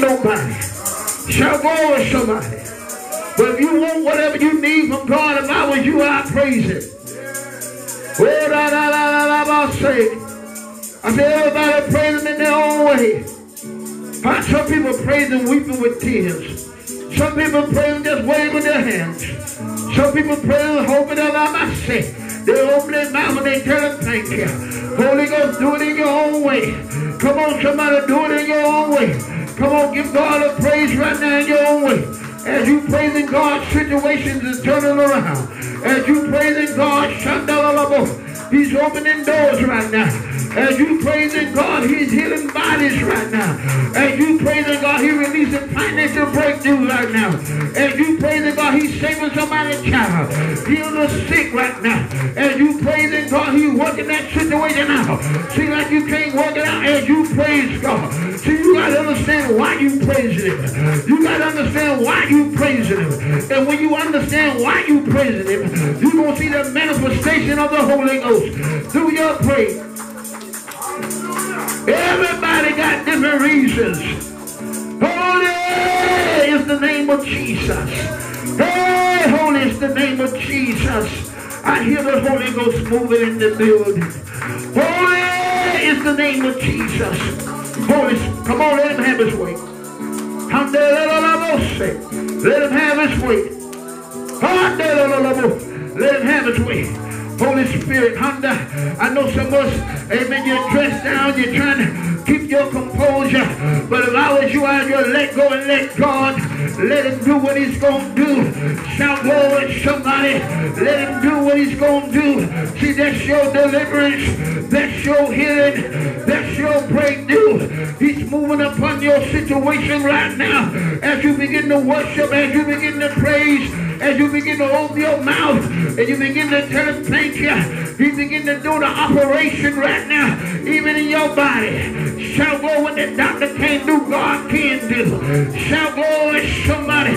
nobody. Shall with somebody. But if you want whatever you need from God, if I was you, I'd praise Him. Oh, da, da, da, da, da, say. I said, everybody praise Him in their own way. Some people praise Him weeping with tears. Some people praise Him just waving their hands. Some people praise Him hoping that I might say. They open their mouth and they tell Him thank you. Holy Ghost, do it in your own way. Come on, somebody, do it in your own way. Come on, give God a praise right now in your own way. As you praising God, situations is turning around. As you praising God, shandala labo. He's opening doors right now. As you praising God, He's healing bodies right now. As you praising God, He's releasing financial breakthrough right now. As you praising God, He's saving somebody's child. Heal the sick right now. As you praising God, He's working that situation out. See like you can't work it out as you praise God. See, you got to understand why you praise Him. You got to understand why you praising Him. And when you understand why you praising Him, you're going to see the manifestation of the Holy Ghost through your praise. Everybody got different reasons. Holy is the name of Jesus. Hey, holy is the name of Jesus. I hear the Holy Ghost moving in the building. Holy is the name of Jesus. Holy, come on, let him have his way. Let him have his way. Let him have his way. Holy Spirit, I know some of us, amen, you're dressed down, you're trying to keep your composure. But if I was you, I'd just let go and let God, let him do what he's going to do. Shout glory somebody. Let him do what he's going to do. See, that's your deliverance. That's your healing. That's your breakthrough. He's moving upon your situation right now. As you begin to worship, as you begin to praise, as you begin to open your mouth, and you begin to tell him thank you. He begin to do the operation right now, even in your body. Shall go what the doctor can't do, God can do. Go with somebody.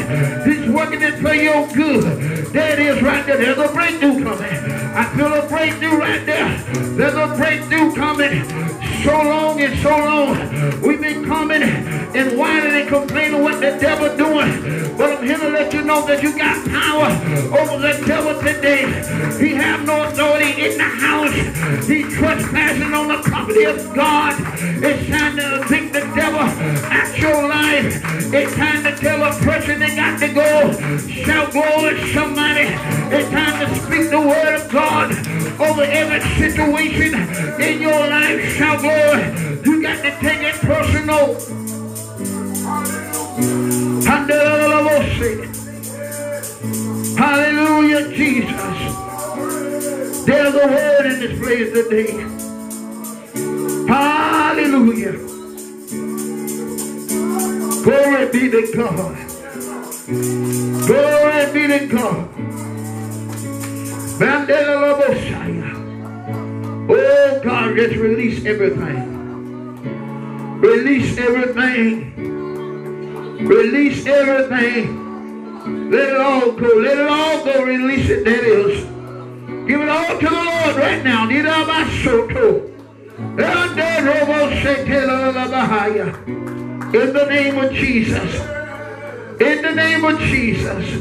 He's working it for your good. There it is right there. There's a breakthrough coming. I feel a breakthrough right there. There's a breakthrough coming. So long and so long. We've been coming and whining and complaining what the devil doing. But I'm here to let you know that you got power over the devil today. He have no authority in the house. He trespassing on the property of God. It's time to evict the devil at your life. It's time to tell a person they got to go. Shout glory somebody. It's time to speak the word of God over every situation in your life. Shout glory. You got to take it personal. Hallelujah, Jesus. There's a word in this place today. Hallelujah. Glory be to God. Glory be to God. Oh God, just release everything. Release everything. Release everything. Let it all go. Let it all go. Release it. That is. Give it all to the Lord right now. Need my soto. In the name of Jesus. In the name of Jesus.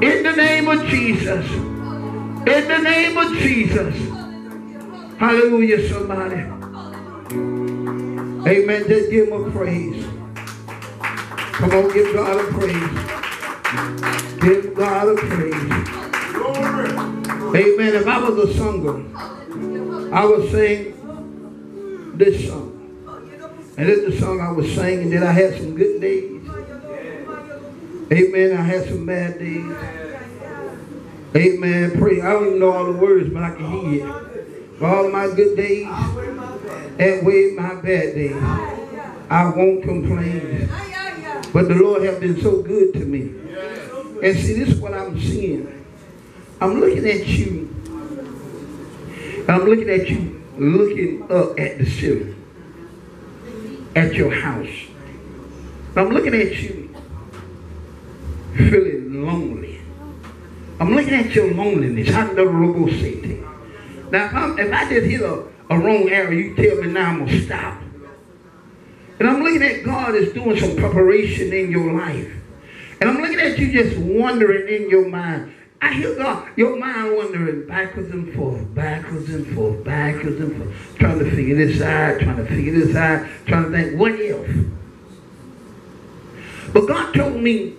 In the name of Jesus. In the name of Jesus. Hallelujah, somebody. Amen. Just give him a praise. Come on, give God a praise. Give God a praise. Amen. If I was a singer, I would sing this song. And this is the song I was singing. Then I had some good days. Amen. I had some bad days. Amen. Pray. I don't even know all the words, but I can hear it. For all of my good days and with my bad days, I won't complain. But the Lord has been so good to me. And see, this is what I'm seeing. I'm looking at you. I'm looking at you looking up at the ceiling. At your house. I'm looking at you feeling lonely. I'm looking at your loneliness. Now, if, I'm, if I just hit a, a wrong arrow, you tell me now I'm going to stop. And I'm looking at God is doing some preparation in your life. And I'm looking at you just wondering in your mind. I hear God, your mind wandering backwards and forth, backwards and forth, backwards and forth, trying to figure this out, trying to figure this out, trying to think, what if? But God told me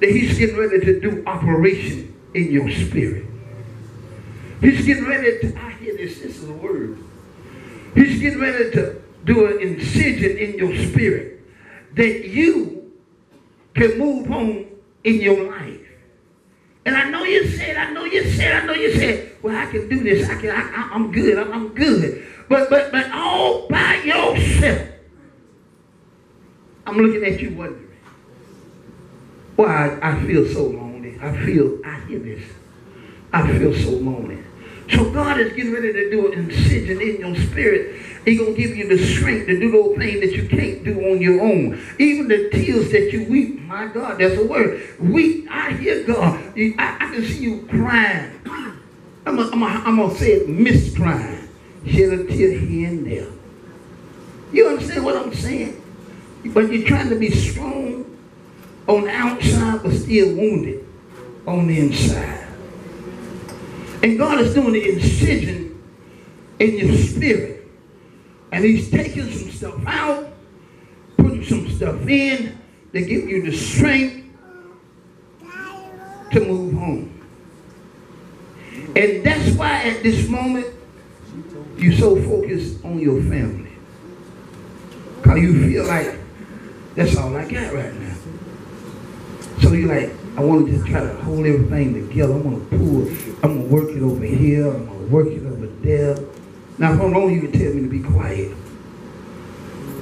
that He's getting ready to do operation in your spirit. He's getting ready to, I hear this, this is a word. He's getting ready to do an incision in your spirit that you can move on in your life. And I know you said, I know you said, I know you said, well, I can do this. I can, I, am good. I'm, I'm, good. But, but, but all by yourself. I'm looking at you wondering, why I, I feel so lonely. I feel, I hear this. I feel so lonely. So God is getting ready to do an incision in your spirit. He's going to give you the strength to do those things that you can't do on your own. Even the tears that you weep. My God, that's a word. Weep. I hear God. I, I can see you crying. I'm going to say it, miss crying. Shed a tear here and there. You understand what I'm saying? But you're trying to be strong on the outside, but still wounded on the inside. And God is doing the incision in your spirit. And he's taking some stuff out, putting some stuff in to give you the strength to move on. And that's why at this moment, you're so focused on your family. Because you feel like that's all I got right now. So you're like, I want to just try to hold everything together. I want to pull. I'm going to work it over here. I'm going to work it over there. Now, if I'm wrong, you can tell me to be quiet.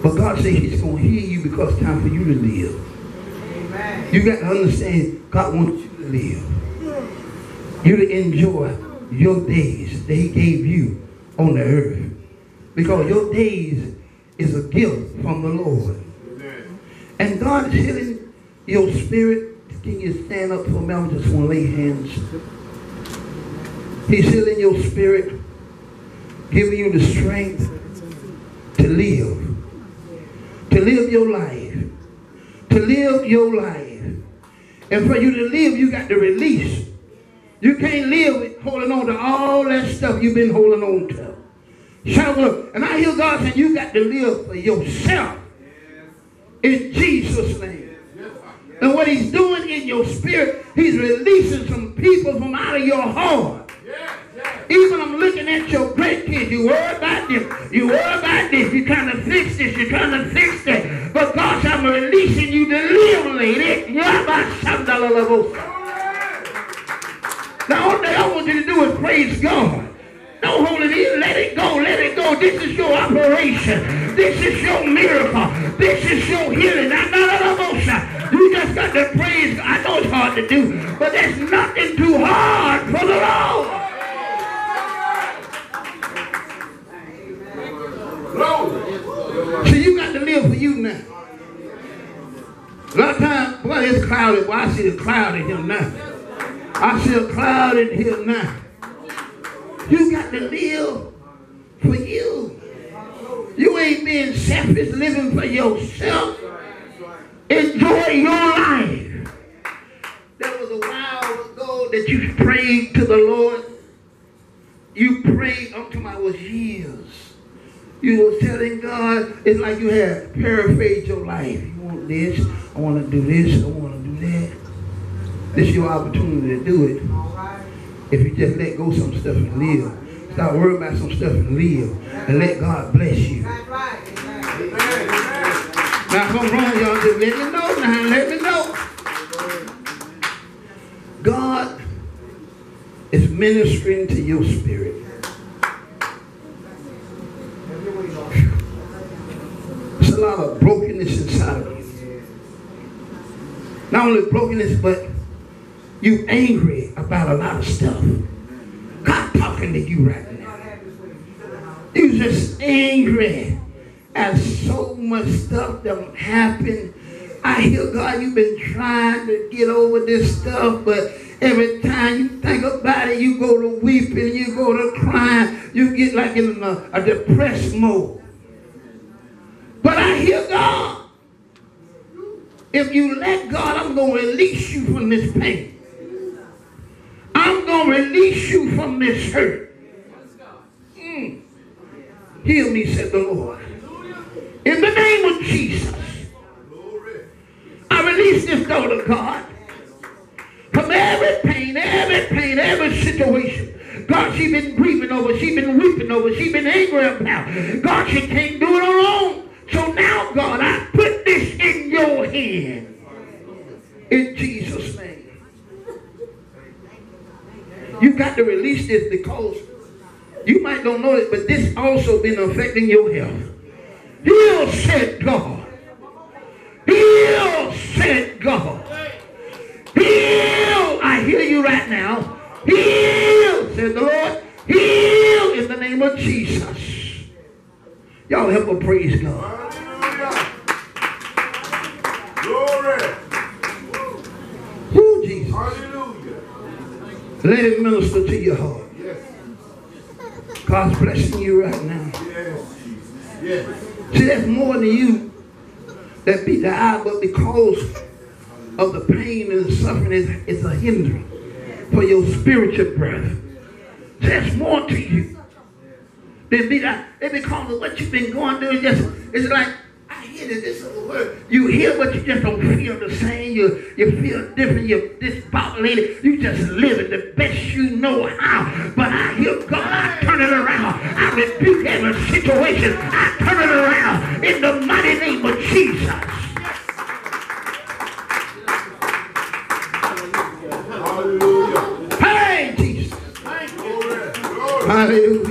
But God said he's going to hear you because it's time for you to live. Amen. You got to understand God wants you to live. You to enjoy your days that he gave you on the earth. Because your days is a gift from the Lord. Amen. And God is healing your spirit can you stand up for me? I just want to lay hands. He's healing your spirit, giving you the strength to live. To live your life. To live your life. And for you to live, you got to release. You can't live holding on to all that stuff you've been holding on to. Shout And I hear God saying you got to live for yourself. In Jesus' name. And what he's doing in your spirit, he's releasing some people from out of your heart. Even I'm looking at your grandkids. You worry about this. You worry about this. You're trying to fix this. You're trying to fix that. But God, I'm releasing you to live, lady. Now, all I want you to do is praise God. Don't hold it in. Let it go. Let it go. This is your operation. This is your miracle. This is your healing. Now, to do, but there's nothing too hard for the Lord. So you got to live for you now. A lot of times, boy, it's cloudy. Well, I see a cloud in him now. I see a cloud in him now. You got to live for you. You ain't being selfish living for yourself. Enjoy your life. There was a while ago that you prayed to the Lord. You prayed my was years. You was telling God, it's like you had paraphrased your life. You want this, I want to do this, I want to do that. This is your opportunity to do it. If you just let go some stuff and live. Stop worrying about some stuff and live. And let God bless you. Now, if I'm wrong, y'all just let me know now. Let me know. God is ministering to your spirit. There's a lot of brokenness inside of you. Not only brokenness, but you angry about a lot of stuff. God talking to you right now. You just angry as so much stuff that happened. I hear God, you've been trying to get over this stuff, but every time you think about it, you go to weeping, you go to crying, you get like in a, a depressed mode. But I hear God. If you let God, I'm going to release you from this pain. I'm going to release you from this hurt. Mm. Heal me, said the Lord. In the name of Jesus. I release this daughter, God. Every pain, every pain, every situation. God, she been grieving over, she been weeping over, she been angry about. God, she can't do it alone. So now, God, I put this in your hand. In Jesus' name. You got to release this because you might don't know it, but this also been affecting your health. Heal, said God. Heal, said God. Heal. You right now. Heal, said the Lord. Heal in the name of Jesus. Y'all help her praise God. Hallelujah. Glory. Woo, Jesus. Hallelujah. Let it minister to your heart. Yes. God's blessing you right now. Yes. Yes. See, that's more than you that beat the eye, but because of the pain and the suffering, it's, it's a hindrance for your spiritual breath. There's more to you than be that. It's because of what you've been going through. It's just, it's like, I hear this, this is word. You hear, but you just don't feel the same. You, you feel different. You're disbobulated. You just live it the best you know how. But I hear God, I turn it around. I rebuke every situation. I turn it around in the mighty name of Jesus. Glory.